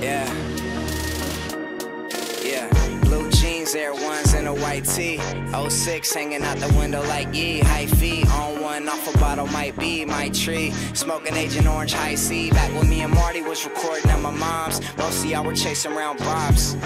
Yeah. Yeah. Blue jeans, Air Ones, and a white tee. 06 hanging out the window like ye. High feet on one, off a bottle might be my tree. Smoking Agent Orange High C. Back when me and Marty was recording at my mom's. Most of y'all were chasing around props.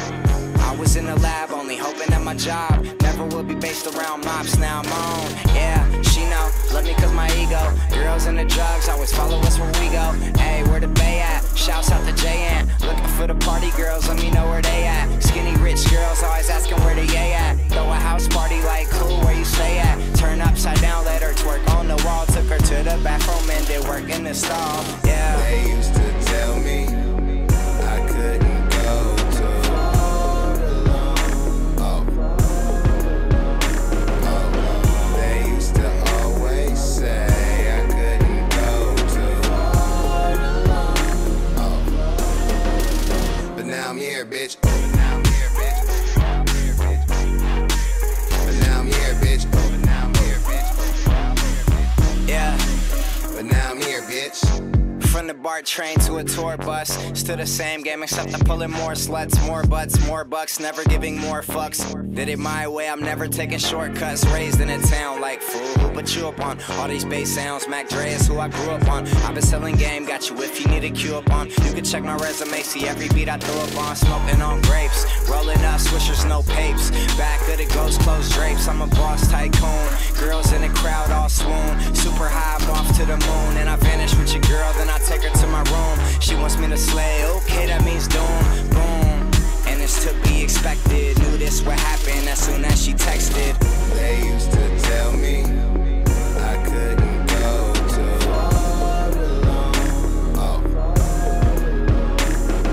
I was in the lab, only hoping that my job never will be based around mops. Now I'm on, yeah. She know, love me cause my ego. Girls and the drugs always follow us where we go. Hey, where the bay at? Shouts out to JN for the party girls, let me know where they at. Skinny rich girls always asking where the yay at. Throw a house party like cool, where you stay at? Turn upside down, let her twerk on the wall. Took her to the bathroom and did work in the stall. Yeah. Here, bitch. But now I'm here, bitch. But now I'm here, bitch. But now I'm here, bitch. Yeah. But now I'm here, bitch. From the BART train to a tour bus, still the same game except I'm pulling more sluts, more butts, more bucks, never giving more fucks. Did it my way, I'm never taking shortcuts. Raised in a town like fool, who put you up on all these bass sounds? Mac Dre is who I grew up on. I've been selling game, got you if you need a cue up on. You can check my resume, see every beat I throw up on. Smoking on grapes, rolling up swishers, no papes. Back of the ghost closed drapes, I'm a boss tycoon. a sleigh, okay, that means doom, boom. And it's to be expected. Knew this would happen as soon as she texted. They used to tell me I couldn't go too far alone. Oh,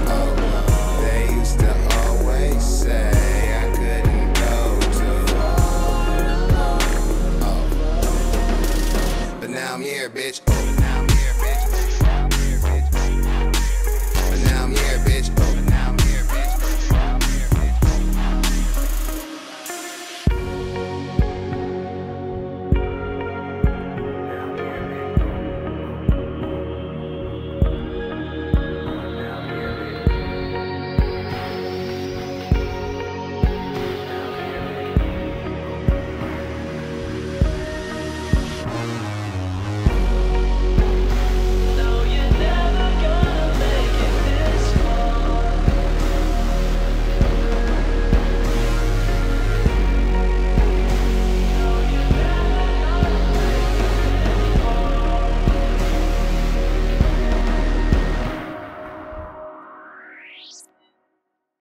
oh, they used to always say. I couldn't go to alone. Oh. But Now I'm here, bitch.